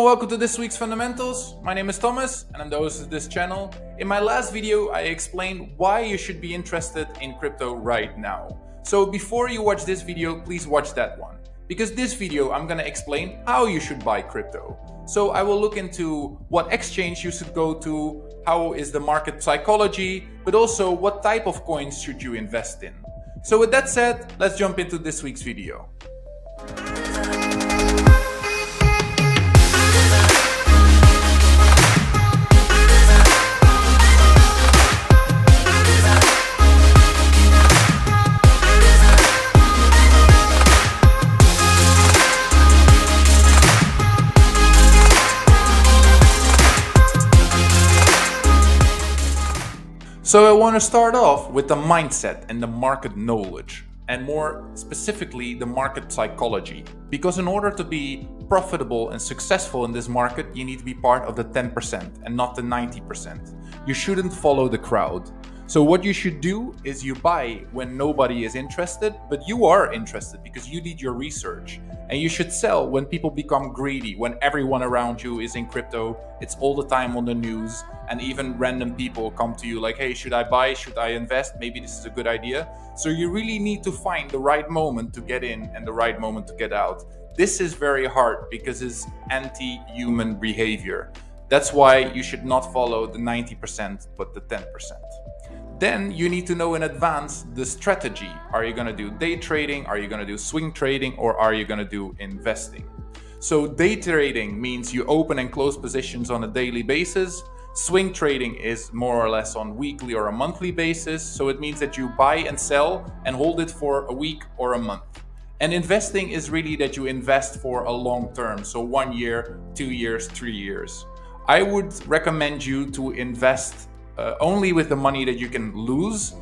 and welcome to this week's Fundamentals. My name is Thomas and I'm the host of this channel. In my last video, I explained why you should be interested in crypto right now. So before you watch this video, please watch that one. Because this video, I'm gonna explain how you should buy crypto. So I will look into what exchange you should go to, how is the market psychology, but also what type of coins should you invest in. So with that said, let's jump into this week's video. So I want to start off with the mindset and the market knowledge, and more specifically, the market psychology. Because in order to be profitable and successful in this market, you need to be part of the 10% and not the 90%. You shouldn't follow the crowd. So what you should do is you buy when nobody is interested, but you are interested because you did your research. And you should sell when people become greedy, when everyone around you is in crypto, it's all the time on the news, and even random people come to you like, hey, should I buy? Should I invest? Maybe this is a good idea. So you really need to find the right moment to get in and the right moment to get out. This is very hard because it's anti-human behavior. That's why you should not follow the 90% but the 10%. Then you need to know in advance the strategy. Are you going to do day trading? Are you going to do swing trading? Or are you going to do investing? So day trading means you open and close positions on a daily basis. Swing trading is more or less on weekly or a monthly basis. So it means that you buy and sell and hold it for a week or a month. And investing is really that you invest for a long term. So one year, two years, three years. I would recommend you to invest uh, only with the money that you can lose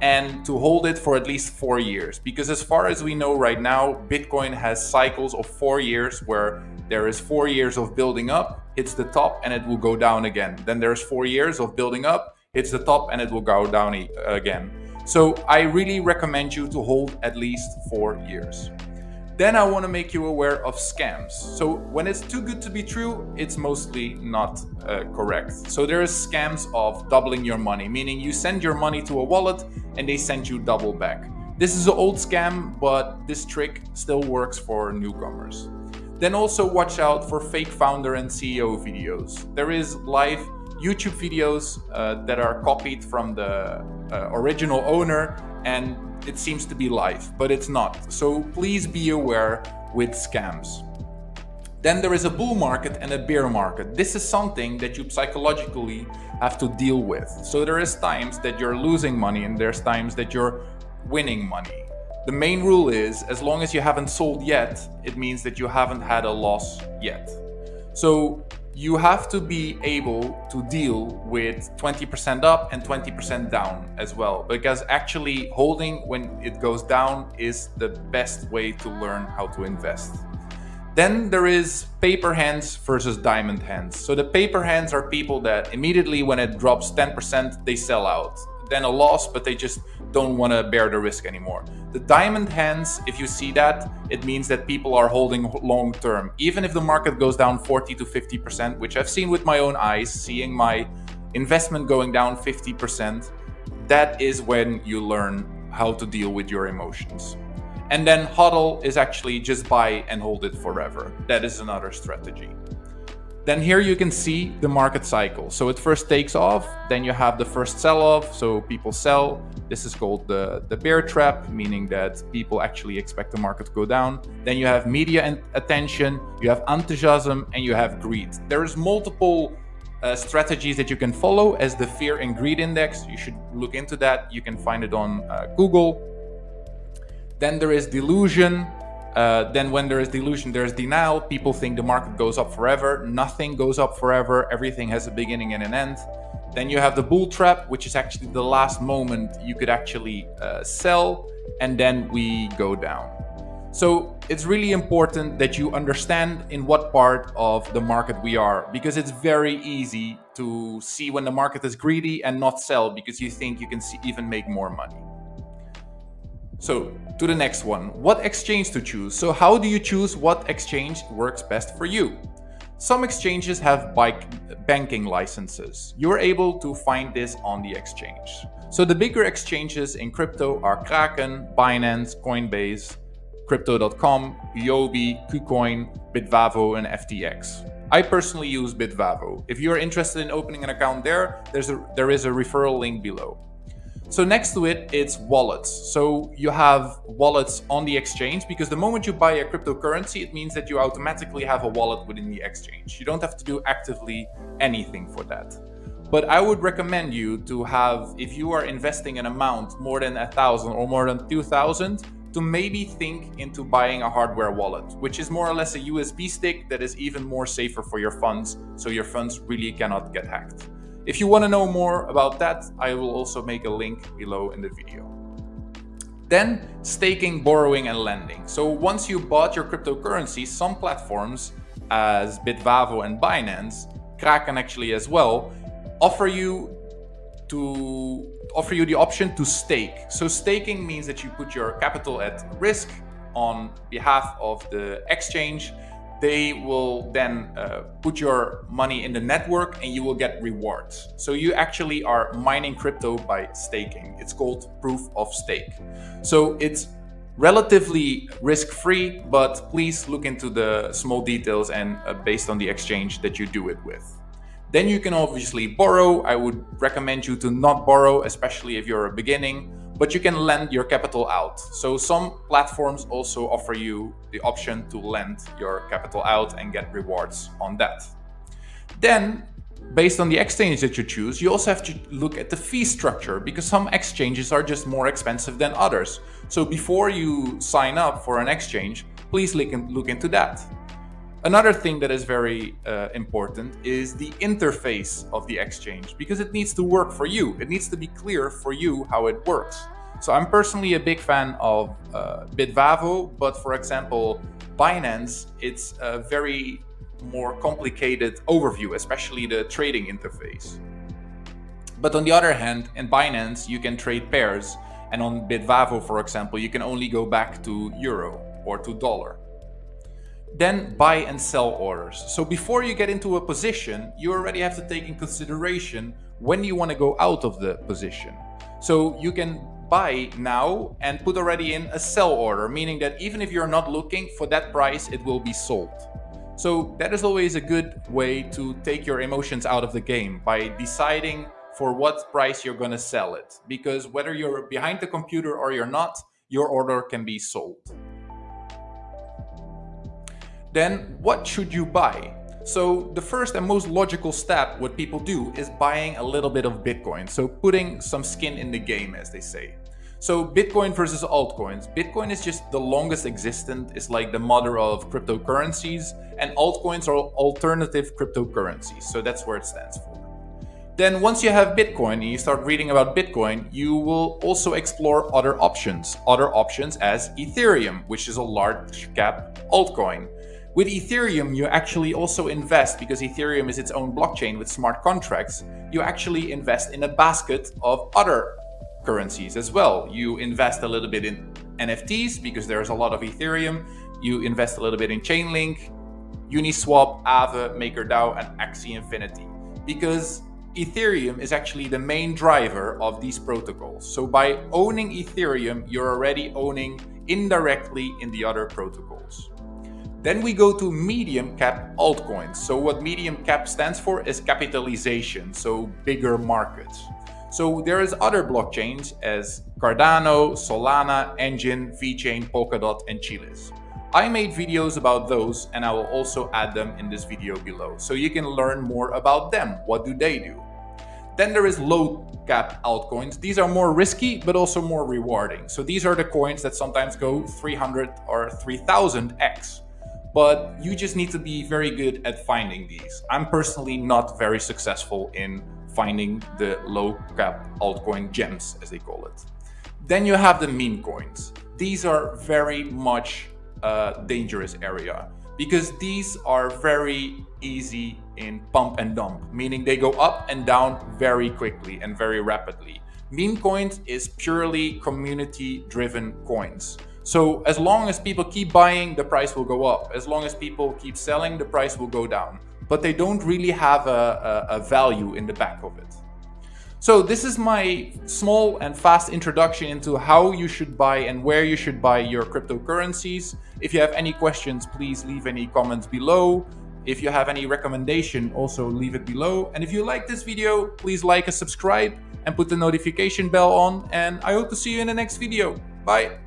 and to hold it for at least four years. Because as far as we know right now, Bitcoin has cycles of four years where there is four years of building up, hits the top, and it will go down again. Then there's four years of building up, hits the top, and it will go down again. So I really recommend you to hold at least four years. Then I want to make you aware of scams. So when it's too good to be true, it's mostly not uh, correct. So there is scams of doubling your money, meaning you send your money to a wallet and they send you double back. This is an old scam, but this trick still works for newcomers. Then also watch out for fake founder and CEO videos. There is live YouTube videos uh, that are copied from the uh, original owner and it seems to be live, but it's not. So please be aware with scams. Then there is a bull market and a bear market. This is something that you psychologically have to deal with. So there is times that you're losing money and there's times that you're winning money. The main rule is as long as you haven't sold yet, it means that you haven't had a loss yet. So you have to be able to deal with 20% up and 20% down as well because actually holding when it goes down is the best way to learn how to invest. Then there is paper hands versus diamond hands. So the paper hands are people that immediately when it drops 10% they sell out then a loss, but they just don't want to bear the risk anymore. The diamond hands, if you see that, it means that people are holding long term. Even if the market goes down 40 to 50%, which I've seen with my own eyes, seeing my investment going down 50%, that is when you learn how to deal with your emotions. And then HODL is actually just buy and hold it forever. That is another strategy. Then here you can see the market cycle. So it first takes off, then you have the first sell off, so people sell. This is called the, the bear trap, meaning that people actually expect the market to go down. Then you have media and attention, you have enthusiasm, and you have greed. There's multiple uh, strategies that you can follow as the fear and greed index. You should look into that. You can find it on uh, Google. Then there is delusion, uh, then when there is delusion, there is denial. People think the market goes up forever. Nothing goes up forever. Everything has a beginning and an end. Then you have the bull trap, which is actually the last moment you could actually uh, sell, and then we go down. So it's really important that you understand in what part of the market we are, because it's very easy to see when the market is greedy and not sell because you think you can see, even make more money. So to the next one, what exchange to choose? So how do you choose what exchange works best for you? Some exchanges have banking licenses. You're able to find this on the exchange. So the bigger exchanges in crypto are Kraken, Binance, Coinbase, Crypto.com, Huobi, KuCoin, Bitvavo, and FTX. I personally use Bitvavo. If you're interested in opening an account there, there's a, there is a referral link below. So next to it, it's wallets. So you have wallets on the exchange because the moment you buy a cryptocurrency, it means that you automatically have a wallet within the exchange. You don't have to do actively anything for that. But I would recommend you to have, if you are investing an amount more than a thousand or more than 2000, to maybe think into buying a hardware wallet, which is more or less a USB stick that is even more safer for your funds, so your funds really cannot get hacked. If you want to know more about that, I will also make a link below in the video. Then staking, borrowing, and lending. So once you bought your cryptocurrency, some platforms as Bitvavo and Binance, Kraken actually as well, offer you to offer you the option to stake. So staking means that you put your capital at risk on behalf of the exchange they will then uh, put your money in the network and you will get rewards. So you actually are mining crypto by staking. It's called proof of stake. So it's relatively risk free, but please look into the small details and uh, based on the exchange that you do it with. Then you can obviously borrow. I would recommend you to not borrow, especially if you're a beginning but you can lend your capital out. So some platforms also offer you the option to lend your capital out and get rewards on that. Then, based on the exchange that you choose, you also have to look at the fee structure because some exchanges are just more expensive than others. So before you sign up for an exchange, please look, into that. Another thing that is very uh, important is the interface of the exchange because it needs to work for you. It needs to be clear for you how it works. So I'm personally a big fan of uh, Bitvavo, but for example, Binance, it's a very more complicated overview, especially the trading interface. But on the other hand, in Binance, you can trade pairs, and on Bitvavo, for example, you can only go back to euro or to dollar. Then buy and sell orders. So before you get into a position, you already have to take in consideration when you want to go out of the position. So you can buy now and put already in a sell order, meaning that even if you're not looking for that price, it will be sold. So that is always a good way to take your emotions out of the game by deciding for what price you're going to sell it. Because whether you're behind the computer or you're not, your order can be sold then what should you buy? So the first and most logical step what people do is buying a little bit of Bitcoin. So putting some skin in the game as they say. So Bitcoin versus altcoins. Bitcoin is just the longest existent, it's like the mother of cryptocurrencies and altcoins are alternative cryptocurrencies. So that's where it stands for. Then once you have Bitcoin and you start reading about Bitcoin, you will also explore other options. Other options as Ethereum, which is a large cap altcoin. With Ethereum, you actually also invest, because Ethereum is its own blockchain with smart contracts, you actually invest in a basket of other currencies as well. You invest a little bit in NFTs because there's a lot of Ethereum. You invest a little bit in Chainlink, Uniswap, Aave, MakerDAO, and Axie Infinity. Because Ethereum is actually the main driver of these protocols. So by owning Ethereum, you're already owning indirectly in the other protocols. Then we go to medium cap altcoins. So what medium cap stands for is capitalization, so bigger markets. So there is other blockchains as Cardano, Solana, Enjin, VeChain, Polkadot, and Chiliz. I made videos about those and I will also add them in this video below so you can learn more about them. What do they do? Then there is low cap altcoins. These are more risky, but also more rewarding. So these are the coins that sometimes go 300 or 3000x but you just need to be very good at finding these. I'm personally not very successful in finding the low cap altcoin gems, as they call it. Then you have the meme coins. These are very much a dangerous area because these are very easy in pump and dump, meaning they go up and down very quickly and very rapidly. Meme coins is purely community driven coins. So as long as people keep buying, the price will go up. As long as people keep selling, the price will go down. but they don't really have a, a, a value in the back of it. So this is my small and fast introduction into how you should buy and where you should buy your cryptocurrencies. If you have any questions, please leave any comments below. If you have any recommendation, also leave it below. And if you like this video, please like and subscribe and put the notification bell on. And I hope to see you in the next video. Bye.